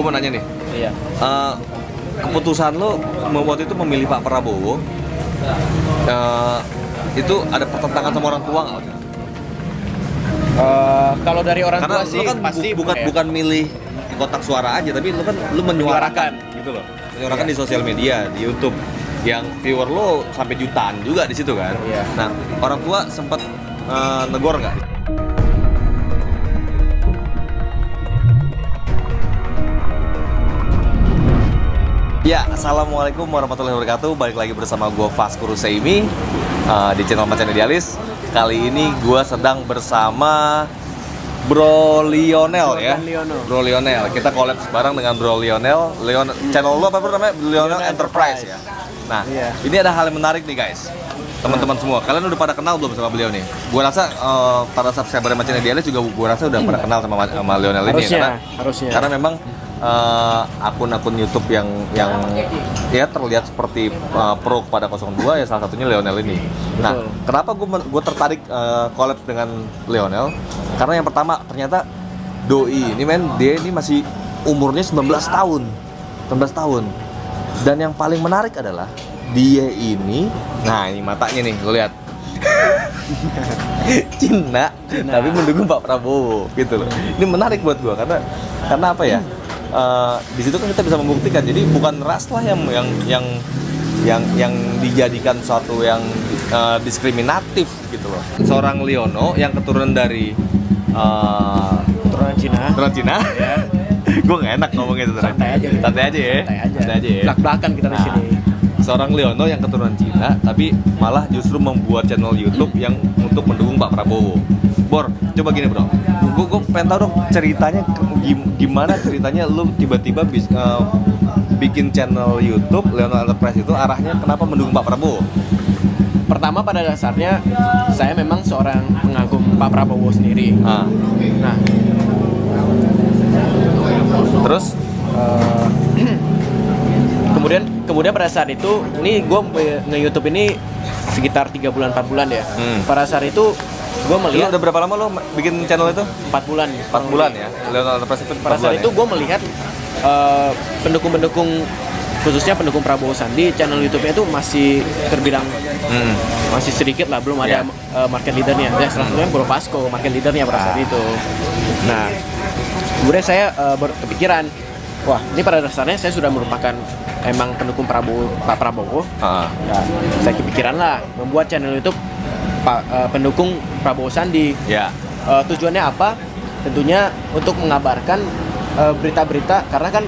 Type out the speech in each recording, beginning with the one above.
gue mau nanya nih. Iya. Eh, keputusan lo waktu itu memilih Pak Prabowo eh, itu ada pertentangan sama orang tua nggak? Eh, kalau dari orang Karena tua sih kan bu- pasti bukan ya. bukan milih di kotak suara aja, tapi lo kan lo menyuarakan gitu loh. Menyuarakan Iya. di sosial media, di YouTube yang viewer lo sampai jutaan juga di situ kan. Iya. Nah, orang tua sempat eh, negor nggak? Ya, assalamualaikum warahmatullahi wabarakatuh. Balik lagi bersama gue Vasco Ruseimi uh, di channel Macan Idealis. Kali ini gue sedang bersama Bro Lionel ya. Bro Lionel. Kita collab bareng dengan Bro Lionel. Leon channel lo apa bro namanya? Lionel Lionel Enterprise ya. Nah, Iya. ini ada hal yang menarik nih guys. Teman-teman semua, kalian udah pada kenal belum sama beliau nih? Gue rasa uh, para subscriber Macan Idealis juga gue rasa udah pada kenal sama, sama Lionel ini Harusnya, karena harusnya. karena memang eh, akun-akun YouTube yang yang ya terlihat seperti eh, pro kepada 02 ya salah satunya Lionel ini. Nah, Betul. kenapa gue gue tertarik eh, collab dengan Lionel? Karena yang pertama ternyata doi ini men dia ini masih umurnya 19 tahun. 19 tahun. Dan yang paling menarik adalah dia ini nah ini matanya nih lo lihat Cina, tapi mendukung Pak Prabowo gitu loh. Ini menarik buat gua karena karena apa ya? Eh, di situ kan kita bisa membuktikan. Jadi bukan ras lah yang yang yang yang yang dijadikan suatu yang eh, diskriminatif gitu loh. Seorang Liono yang keturunan dari eh Keturunan Cina. keturunan Cina. Ya. gue nggak enak ngomongnya itu. Santai aja. Santai aja ya. Santai aja. Santai aja ya. Belak-belakan kita di Nah, sini. Seorang Leono yang keturunan Cina, tapi malah justru membuat channel YouTube yang untuk mendukung Pak Prabowo. Bor, coba gini bro, gue gue pengen tahu dong ceritanya gimana ceritanya lu tiba-tiba bis, eh, bikin channel YouTube Leono Enterprise itu arahnya kenapa mendukung Pak Prabowo? Pertama pada dasarnya saya memang seorang pengagum Pak Prabowo sendiri. Ah, Nah, terus? eh, kemudian kemudian pada saat itu ini gue nge YouTube ini sekitar tiga bulan 4 bulan ya. Hmm. Pada saat itu gue Lu melihat udah berapa lama lo bikin channel itu? 4 bulan. 4 bulan ya? Enterprise itu 4 pada bulan saat itu ya? gue melihat eh, pendukung-pendukung khususnya pendukung Prabowo Sandi channel YouTube-nya itu masih terbilang Hmm. masih sedikit lah belum ada Iya. eh, market leadernya ya salah satunya Bro Vasco market leadernya pada saat Ah. itu nah kemudian saya eh, berkepikiran wah ini pada dasarnya saya sudah merupakan emang pendukung Prabowo Pak Prabowo Ah, Nah, saya kepikiran lah membuat channel YouTube Pak eh, pendukung Prabowo Sandi ya. Eh, tujuannya apa? Tentunya untuk mengabarkan eh, berita-berita karena kan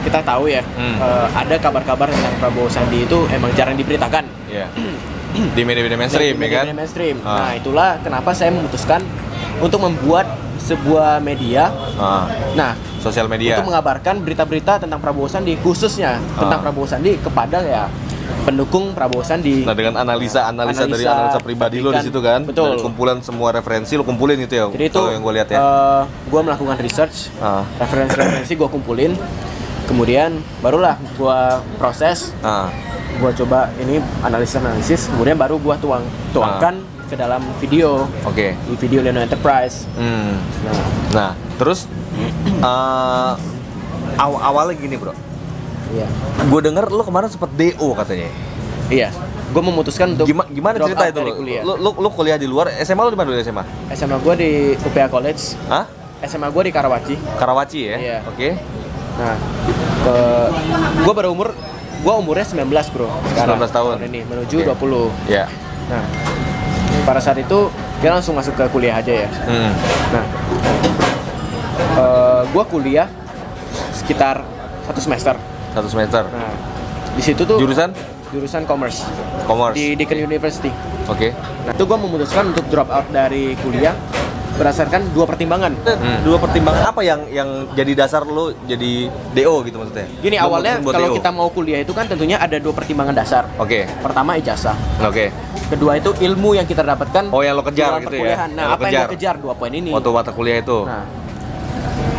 kita tahu ya Hmm. eh, ada kabar-kabar tentang Prabowo Sandi itu emang jarang diberitakan Ya. Di media-media mainstream Di ya kan? media mainstream. Ah. Nah itulah kenapa saya memutuskan untuk membuat sebuah media. Ah, Nah sosial media. untuk mengabarkan berita-berita tentang Prabowo Sandi khususnya tentang Ah. Prabowo Sandi kepada ya pendukung Prabowo Sandi. Nah dengan analisa analisa, dari Analisa analisa pribadi lo di situ kan, Betul. Dari kumpulan semua referensi lo kumpulin itu ya, Jadi itu yang gue lihat ya. gue melakukan research Ah. referensi-referensi gue kumpulin kemudian barulah gue proses Nah, gue coba ini analisis analisis kemudian baru gue tuang tuangkan ke dalam video oke. di video Leno Enterprise Hmm. nah Nah, terus eh aw- awalnya gini bro, iya gue denger lo kemarin sempet DO katanya. iya gue memutuskan untuk Gimana, gimana drop cerita out itu dari lo? kuliah Lo, lo, lo kuliah di luar, SMA lo di mana dulu SMA? SMA gue di UPA College Hah? SMA gue di Karawaci Karawaci ya? Iya. Oke. nah ke gue baru umur gue umurnya 19 bro 19 tahun. ini menuju Oke. 20 Ya. nah pada saat itu dia langsung masuk ke kuliah aja ya Hmm. Nah, eh gue kuliah sekitar satu semester. Satu semester. Nah, di situ tuh Jurusan? jurusan commerce Commerce. di Deakin University. Oke. Nah, itu gue memutuskan untuk drop out dari kuliah berdasarkan dua pertimbangan. Hmm. Dua pertimbangan apa yang yang jadi dasar lo jadi DO gitu maksudnya? Gini Lo awalnya kalau DO? kita mau kuliah itu kan tentunya ada dua pertimbangan dasar. Oke. Pertama ijazah, Oke. kedua itu ilmu yang kita dapatkan. Oh, yang lo kejar gitu ya? Nah, Yang lo apa yang kejar. gue kejar dua poin ini? Waktu mata kuliah itu. Nah,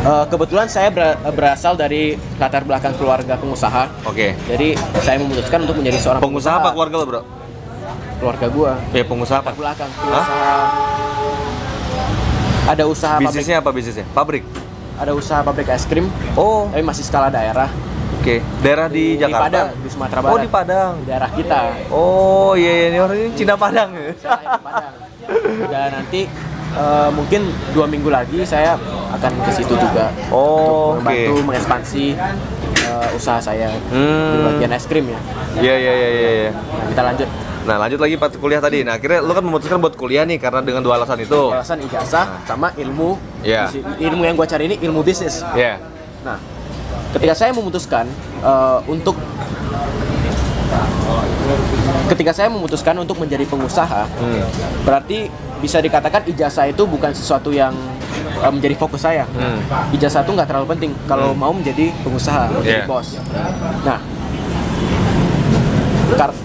eh, kebetulan saya ber- berasal dari latar belakang keluarga pengusaha. Oke. Jadi saya memutuskan untuk menjadi seorang Pengusaha apa keluarga lo, Bro? Keluarga gua. Ya, pengusaha apa? Latar belakang pengusaha. Ada usaha pabrik. Bisnisnya apa bisnisnya? Pabrik. ada usaha pabrik es krim, Oh, tapi masih skala daerah. oke. Daerah di, Jakarta. Padang, di Sumatera Barat. Oh, di Padang. Di daerah kita. Oh, iya iya ini orang ini Cina Padang. Saya di Padang. Dan nanti eh, mungkin dua minggu lagi saya akan ke situ juga Oh, untuk membantu oke. mengekspansi eh, usaha saya di Hmm. bagian es krim ya. Iya iya iya iya. iya. Nah, kita lanjut. Nah lanjut lagi pas kuliah tadi. Nah akhirnya lu kan memutuskan buat kuliah nih karena dengan dua alasan itu. Alasan ijazah sama ilmu. Iya. Ilmu yang gua cari ini ilmu bisnis. Iya. Nah, ketika saya memutuskan eh, untuk ketika saya memutuskan untuk menjadi pengusaha, Hmm. berarti bisa dikatakan ijazah itu bukan sesuatu yang eh, menjadi fokus saya. Hmm. Ijazah itu nggak terlalu penting kalau mau menjadi pengusaha, menjadi Yeah. bos. Nah, kar-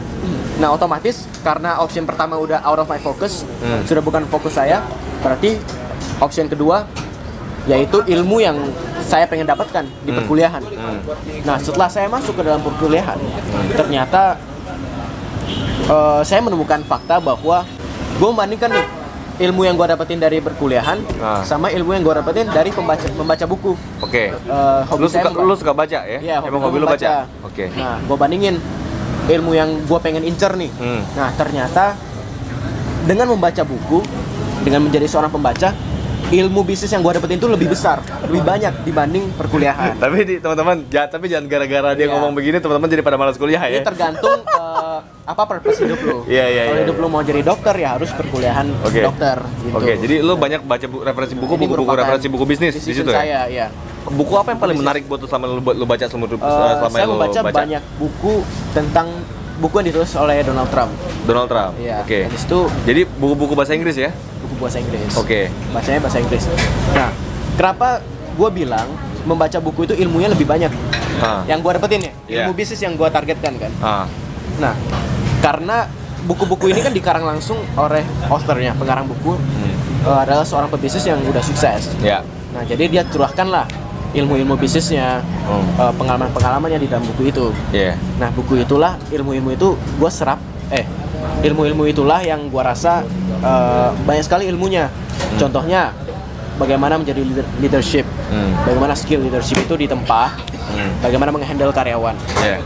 nah otomatis karena option pertama udah out of my focus, Hmm. sudah bukan fokus saya, berarti option kedua yaitu ilmu yang saya pengen dapatkan di Hmm. perkuliahan. Hmm. Nah, setelah saya masuk ke dalam perkuliahan, ternyata eh, saya menemukan fakta bahwa gue membandingkan nih ilmu yang gue dapetin dari perkuliahan Ah. sama ilmu yang gue dapetin dari pembaca membaca buku. Oke. Eh, hobi Lu saya suka lu suka baca ya? Iya, Emang hobi lu membaca. baca? Oke. Nah, gue bandingin ilmu yang gue pengen incer nih. Hmm. Nah, ternyata dengan membaca buku, dengan menjadi seorang pembaca, ilmu bisnis yang gue dapetin itu lebih besar, lebih banyak dibanding perkuliahan. Tapi teman-teman, ja, tapi jangan gara-gara dia Iya. ngomong begini teman-teman jadi pada malas kuliah Ini ya. tergantung eh, apa purpose hidup lo. Iya, iya, Kalau iya. hidup lo mau jadi dokter ya harus perkuliahan Oke. dokter. Gitu. Oke, jadi lu banyak baca bu- referensi buku, buku-buku referensi buku bisnis di situ ya. saya, ya. Buku apa yang paling menarik buat lu selama lu, lu baca selama, Eh, selama saya lu membaca baca? banyak buku tentang buku yang ditulis oleh Donald Trump. Donald Trump. Iya. Oke. Habis itu Jadi buku-buku bahasa Inggris ya? buku bahasa Inggris. Oke. Bacanya bahasa Inggris. Nah, kenapa gue bilang membaca buku itu ilmunya lebih banyak? Ah. Yang gue dapetin ya, Iya. ilmu bisnis yang gue targetkan kan. Ah. Nah, karena buku-buku ini kan dikarang langsung oleh authornya, pengarang buku Hmm. eh, adalah seorang pebisnis yang udah sukses. Ya. Nah, jadi dia curahkan lah ilmu-ilmu bisnisnya, Hmm. eh, pengalaman-pengalamannya di dalam buku itu. Iya. Nah, buku itulah ilmu-ilmu itu gue serap eh ilmu-ilmu itulah yang gue rasa eh, banyak sekali ilmunya. Contohnya bagaimana menjadi leader- leadership, Hmm. bagaimana skill leadership itu ditempa, Hmm. bagaimana menghandle karyawan, Iya.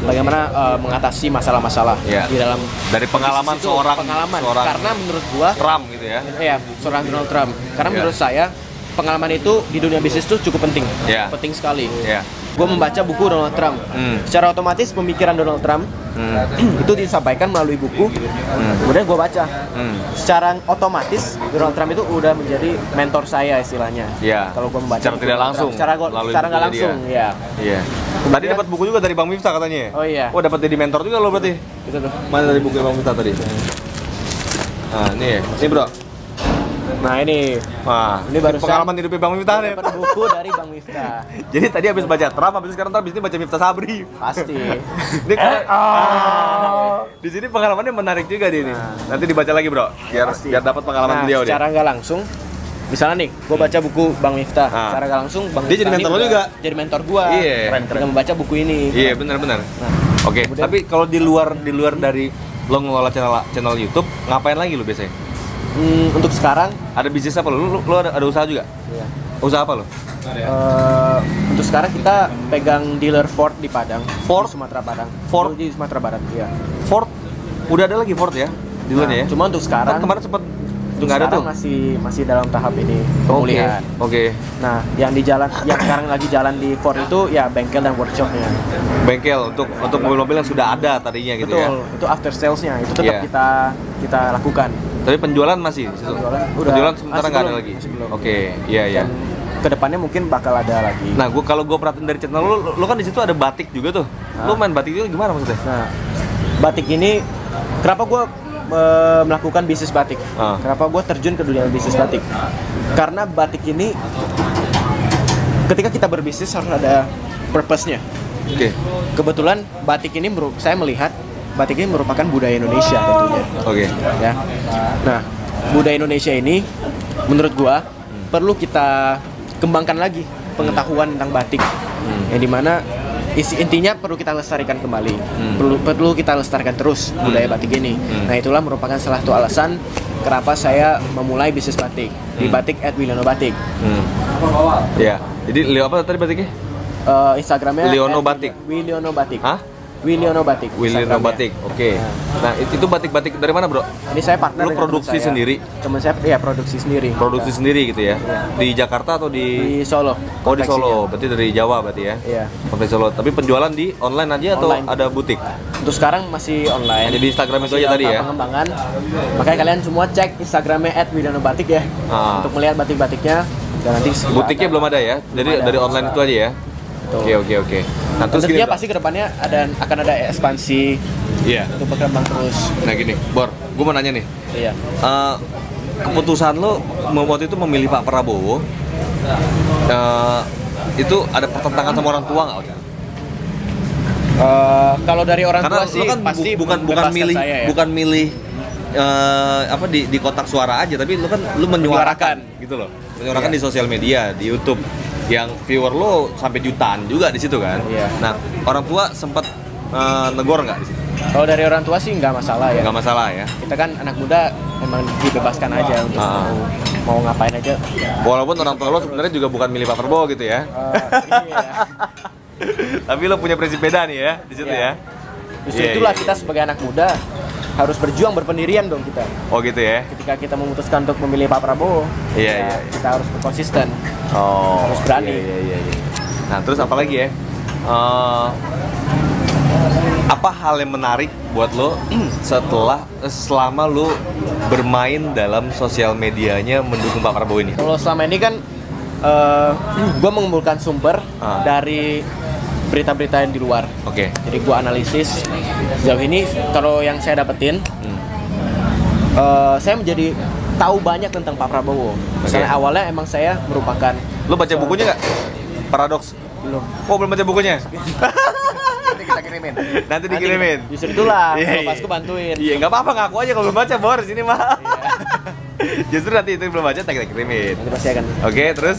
bagaimana eh, mengatasi masalah-masalah Iya. di dalam Dari pengalaman itu, seorang pengalaman seorang karena menurut gua Trump gitu ya. ya seorang Donald Trump karena Iya. menurut saya pengalaman itu di dunia bisnis itu cukup penting Iya. penting sekali Iya. Gue membaca buku Donald Trump Hmm. secara otomatis pemikiran Donald Trump Hmm. itu disampaikan melalui buku Hmm. kemudian gue baca Hmm. secara otomatis Donald Trump itu udah menjadi mentor saya istilahnya Iya. kalau gue membaca Secara tidak langsung, Trump. secara melalui secara nggak langsung ya Iya. Tadi dapat buku juga dari Bang Miftah katanya. ya? Oh, iya. Oh, dapat jadi mentor juga lo berarti. itu tuh Mana dari buku Bang Miftah tadi? Nah, ini ya. Ini, Bro. Nah ini Wah, Ini barusan- pengalaman hidupnya Bang Miftah nih. buku dari Bang Miftah Jadi tadi habis baca Trump, habis sekarang habis ini baca Miftah Sabri. pasti Ini kan ah. di sini pengalamannya menarik juga dia nih. Nanti dibaca lagi, Bro. Biar Pasti. biar dapat pengalaman nah, beliau secara nggak langsung misalnya nih gue baca buku Bang Miftah Ah. secara nggak langsung Bang Dia jadi Miftah ini mentor lo juga. jadi mentor gua Iya. keren dengan membaca buku ini Iya, benar-benar. Nah, Oke, kemudian- tapi kalau di luar di luar dari lo ngelola channel channel YouTube, ngapain lagi lo biasanya? Hmm, untuk sekarang Ada bisnis apa lo? Lo, lo ada, ada usaha juga? ya, Usaha apa lo? eh, untuk sekarang kita pegang dealer Ford di Padang Ford? di Sumatera Padang Ford? di Sumatera Barat iya Ford udah ada lagi Ford ya? Di Nah, ya? cuma untuk sekarang Kan kemarin sempat nggak ada tuh. masih masih dalam tahap ini Oke. pemulihan Oke. nah yang di jalan yang sekarang lagi jalan di Ford itu ya bengkel dan workshopnya Bengkel untuk untuk mobil-mobil yang sudah ada tadinya gitu betul ya. itu after salesnya itu tetap Iya. kita kita lakukan Tapi penjualan masih. Penjualan udah- penjualan sementara nggak ada lagi. Oke, iya iya. dan ke depannya mungkin bakal ada lagi. Nah, gua kalau gua perhatiin dari channel lu, lu kan di situ ada batik juga tuh. Lu Ah. main batik itu gimana maksudnya? Nah, batik ini kenapa gue melakukan bisnis batik? Ah. Kenapa gue terjun ke dunia bisnis batik? Karena batik ini ketika kita berbisnis harus ada purpose-nya. Oke. Kebetulan batik ini saya melihat batik ini merupakan budaya Indonesia tentunya. Oke. ya. Nah, budaya Indonesia ini menurut gua perlu kita kembangkan lagi pengetahuan tentang batik. Hmm. Yang di mana isi intinya perlu kita lestarikan kembali Hmm. perlu perlu kita lestarikan terus budaya batik ini Hmm. nah itulah merupakan salah satu alasan kenapa saya memulai bisnis batik di Hmm. batik at Wiliono Batik Hmm. Ya. Jadi Leo apa tadi batiknya? Eh, Instagramnya Wiliono at Batik. Wiliono Batik Hah? Wiliono Batik Instagramnya. Batik. Oke. Nah, it- itu batik-batik dari mana, Bro? ini saya partner Lu produksi saya. sendiri? teman saya ya produksi sendiri Produksi sendiri gitu ya. Di Jakarta atau di di Solo Oh, di Solo. Berarti dari Jawa berarti ya. iya Sampai Solo. Tapi penjualan di online aja atau Online. ada butik? untuk sekarang masih online Hanya di Instagram itu aja tadi ya? pengembangan makanya kalian semua cek Instagramnya at Wiliono Batik ya Ah. untuk melihat batik-batiknya dan nanti Butiknya belum ada ya. Jadi ada. dari online itu aja ya. Betul. Oke, oke, oke. Nah, terus Tentunya gini, pasti ke depannya ada akan ada ekspansi Iya. untuk berkembang terus. Nah, gini, Bor, gue mau nanya nih. Iya. Eh, keputusan lo waktu itu memilih Pak Prabowo eh, itu ada pertentangan sama orang tua nggak? Eh, kalau dari orang Karena tua sih kan bu- pasti bukan bukan membebaskan milih saya ya. bukan milih eh, apa di di kotak suara aja, tapi lo kan lo menyuarakan gitu loh, menyuarakan Iya. di sosial media, di YouTube yang viewer lo sampai jutaan juga di situ kan. Iya. Nah orang tua sempat eh, negor nggak di situ? Kalau dari orang tua sih nggak masalah ya. Nggak masalah ya. Kita kan anak muda memang dibebaskan aja untuk Ah. mau, mau ngapain aja. Walaupun orang tua lo sebenarnya juga bukan milih Pak Prabowo gitu ya. Eh, iya. Tapi lo punya prinsip beda nih ya di situ Iya. ya. Justru Iya, itulah iya, kita sebagai anak muda harus berjuang berpendirian dong kita. Oh gitu ya. Ketika kita memutuskan untuk memilih Pak Prabowo, Iya, ya, iya, iya. kita harus konsisten. Oh. Harus berani. Iya, iya, iya, iya. Nah terus apa lagi ya? Eh, apa hal yang menarik buat lo setelah selama lo bermain dalam sosial medianya mendukung Pak Prabowo ini? Kalau selama ini kan gue mengumpulkan sumber Ah. dari berita-berita yang di luar. Oke. Jadi gue analisis sejauh ini kalau yang saya dapetin, Hmm. eh, saya menjadi tahu banyak tentang Pak Prabowo. Misalnya awalnya emang saya merupakan Lo baca bukunya nggak? Paradoks. belum. Oh belum baca bukunya? Nanti kita kirimin. Nanti dikirimin. Justru itulah, Iya, kalau iya. Pasku bantuin. Iya nggak apa-apa ngaku aja kalau belum baca bor sini mah. Justru nanti itu belum baca tak kita kirimin. Nanti pasti akan. Oke terus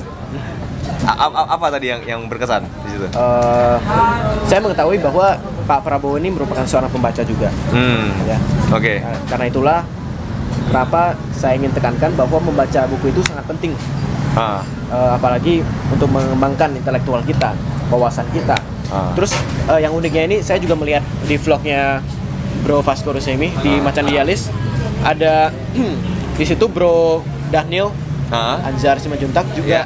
A- a- apa tadi yang yang berkesan di situ? Eh, saya mengetahui bahwa Pak Prabowo ini merupakan seorang pembaca juga. Hmm. Ya. Oke. Nah, karena itulah kenapa saya ingin tekankan bahwa membaca buku itu sangat penting. Ah. Eh, apalagi untuk mengembangkan intelektual kita, wawasan kita. Ah. Terus eh, yang uniknya ini saya juga melihat di vlognya Bro Vasco Rusemi di Ah. Macan Dialis ada di situ Bro Daniel Ah. Anzar Simanjuntak juga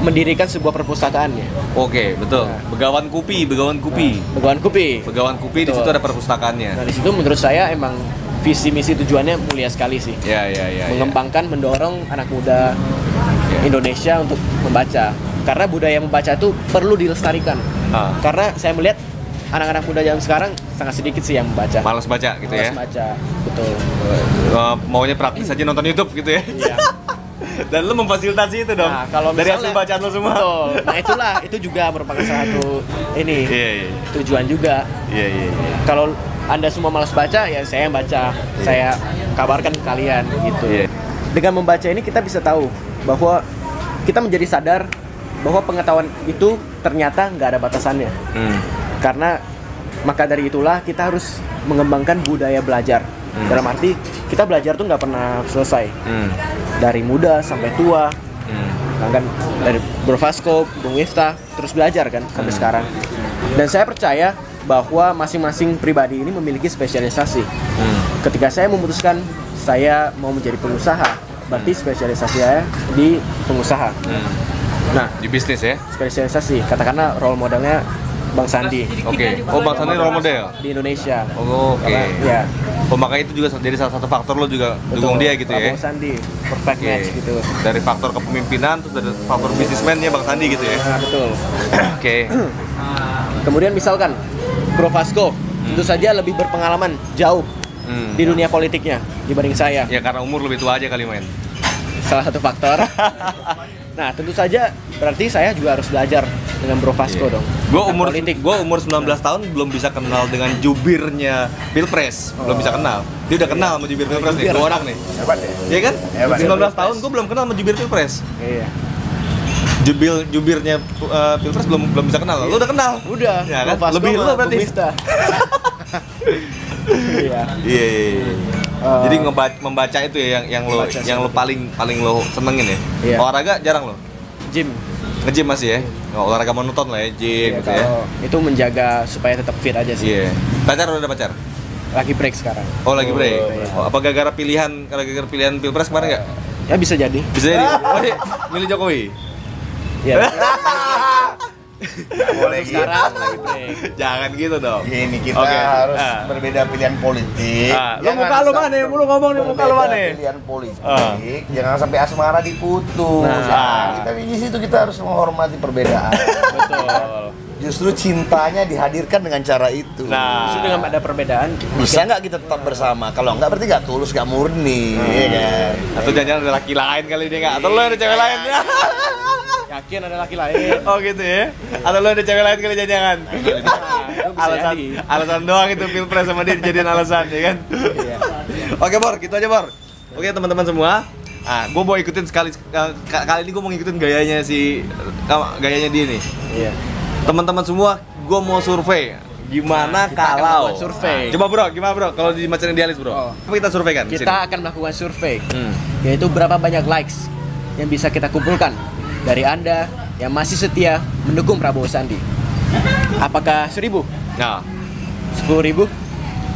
mendirikan sebuah perpustakaan ya. Oke betul. Nah. Begawan Kupi, Begawan Kupi. Begawan Kupi. Begawan Kupi di Betul. situ ada perpustakaannya. Nah, di situ menurut saya emang visi misi tujuannya mulia sekali sih. Ya ya ya. ya. Mengembangkan, mendorong anak muda Ya. Indonesia untuk membaca. Karena budaya membaca itu perlu dilestarikan. Ah. Karena saya melihat anak-anak muda zaman sekarang sangat sedikit sih yang membaca. Malas baca gitu Malas ya. baca, betul. Eh, maunya praktis aja nonton YouTube gitu ya. Iya. Dan lu memfasilitasi itu dong. Nah, kalau dari hasil bacaan lu semua. Betul. Nah, itulah itu juga merupakan salah satu ini Iya iya. tujuan juga. Iya iya. iya. Kalau Anda semua malas baca, ya saya yang baca. Saya kabarkan ke kalian gitu. Iya. Dengan membaca ini kita bisa tahu bahwa kita menjadi sadar bahwa pengetahuan itu ternyata nggak ada batasannya. Hmm. Karena maka dari itulah kita harus mengembangkan budaya belajar. Hmm. Dalam arti kita belajar tuh nggak pernah selesai. Hmm. Dari muda sampai tua, Hmm. Nah, kan dari Bro Vasco, Bung Miftah terus belajar kan sampai Hmm. sekarang. Dan saya percaya bahwa masing-masing pribadi ini memiliki spesialisasi. Hmm. Ketika saya memutuskan saya mau menjadi pengusaha, berarti spesialisasi saya di pengusaha. Hmm. Nah, Di bisnis ya. spesialisasi katakanlah role modelnya Bang Sandi Oke. Oh Bang Sandi role model. di Indonesia. Oh, Oke. Karena- ya, Oh makanya itu juga jadi salah satu faktor lo juga dukung betul. dia gitu ya. Prabowo Sandi, perfect Oke. match gitu. Dari faktor kepemimpinan terus dari faktor bisnismennya Bang Sandi gitu ya. Nah, betul. Oke. Kemudian misalkan Bro Vasco tentu saja lebih berpengalaman jauh Hmm. di dunia politiknya dibanding saya. Ya karena umur lebih tua aja kali main. Salah satu faktor. nah, tentu saja berarti saya juga harus belajar dengan Bro Vasco dong. Gue Tentang umur politik. gua umur 19 tahun belum bisa kenal dengan jubirnya Pilpres, belum bisa kenal. Dia udah kenal sama jubir Pilpres nih, dua orang nih. Hebat ya. Iya kan? Hebat. 19 tahun gue belum kenal sama jubir Pilpres. Iya. jubil jubirnya uh, pilpres belum belum bisa kenal. Lu udah kenal? Udah. Ya kan? Vasco Lebih lu berarti. Iya. Iya. iya, iya. Eh, Jadi ngebaca membaca itu ya yang yang lo yang lo paling paling lo senengin ya. Iya. Olahraga jarang lo. Gym. Nge-gym masih ya. Nggak olahraga monoton lah ya, gym Iya, gitu ya. itu menjaga supaya tetap fit aja sih. Iya. Pacar udah ada pacar? Lagi break sekarang. Oh lagi break. iya. Oh, apa gara-gara pilihan gara-gara pilihan pilpres kemarin nggak? Ya bisa jadi. Bisa jadi. Oh, iya. milih Jokowi. Iya. Boleh gitu. sekarang lagi break. Jangan gitu dong. Gini kita Oke. harus Ah. berbeda pilihan politik. Ah, lu Jangan muka lu mana? Lu ngomong nih muka lu mana? Pilihan politik. Ah. Jangan sampai asmara diputus. Nah. Nah, kita di situ kita harus menghormati perbedaan. Betul. Justru cintanya dihadirkan dengan cara itu. Nah. Justru dengan ada perbedaan bisa nggak kita tetap bersama? Kalau nggak berarti nggak tulus, nggak murni, ya kan? Atau jangan ada laki lain kali dia nggak? Atau lo ada cewek lain? Yakin ada laki lain. oh gitu ya? Atau lo ada cewek lain kali jangan? Nah, alasan alasan doang itu pilpres sama dia dijadiin alasan ya kan? Iya. Oke Bor, gitu aja Bor. Oke teman-teman semua. Ah, gue mau ikutin sekali ka- kali ini gue mau ngikutin gayanya si gayanya dia nih. Iya. Teman-teman semua, gue mau survei. Gimana Nah, akan kalau membuat survei. Ah, coba bro, gimana bro? Kalau di Macan Idealis bro, Oh. apa kita survei kan? Kita akan melakukan survei Hmm. yaitu berapa banyak likes yang bisa kita kumpulkan dari Anda yang masih setia mendukung Prabowo Sandi. Apakah 1000, Nah, 10.000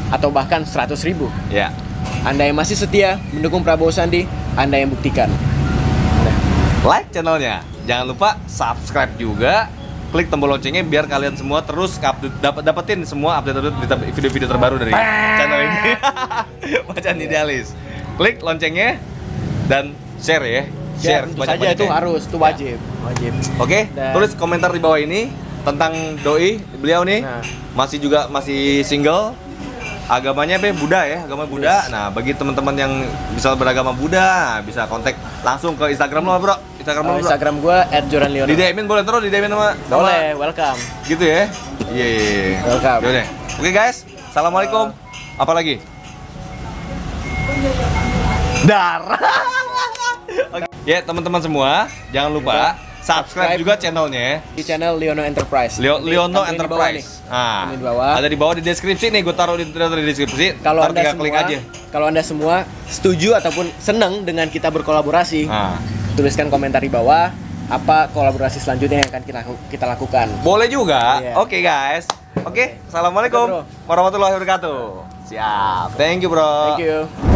atau bahkan 100.000? ya. Anda yang masih setia mendukung Prabowo Sandi, Anda yang buktikan. Like channelnya, jangan lupa subscribe juga. Klik tombol loncengnya biar kalian semua terus dapat dapetin semua update-update video-video terbaru dari channel ini. Macan Idealis. Klik loncengnya dan share ya. Ya, Share tentu saja itu sebanyak-banyaknya. harus, itu wajib. Wajib. Oke, Dan- tulis komentar di bawah ini tentang doi beliau nih. Nah. Masih juga masih single. Agamanya be Buddha ya, agama Buddha. Nah, bagi teman-teman yang bisa beragama Buddha, bisa kontak langsung ke Instagram lo, Bro. Instagram lo, Kalau Bro. Instagram gue @joranleono. Di DM-in boleh terus di DM-in sama sama- Boleh, welcome. Gitu ya. Iya. iya, iya. Welcome. Yaudah. Oke guys, Assalamualaikum. Apa lagi? Dar. Oke. Ya, teman-teman semua, jangan lupa subscribe Subscribe. juga channelnya Di channel Leono Enterprise. Leo, Nanti Leono tampilin di bawah nih. Enterprise. Nah, Tampilin di bawah. ada di bawah di deskripsi nih, gue taruh di, taruh di deskripsi. Kalau anda semua, klik aja. kalau anda semua setuju ataupun senang dengan kita berkolaborasi, Nah, tuliskan komentar di bawah apa kolaborasi selanjutnya yang akan kita kita lakukan. boleh juga. Iya. Oke guys. Oke, assalamualaikum Oke, bro. warahmatullahi wabarakatuh. Siap. Thank you bro. Thank you.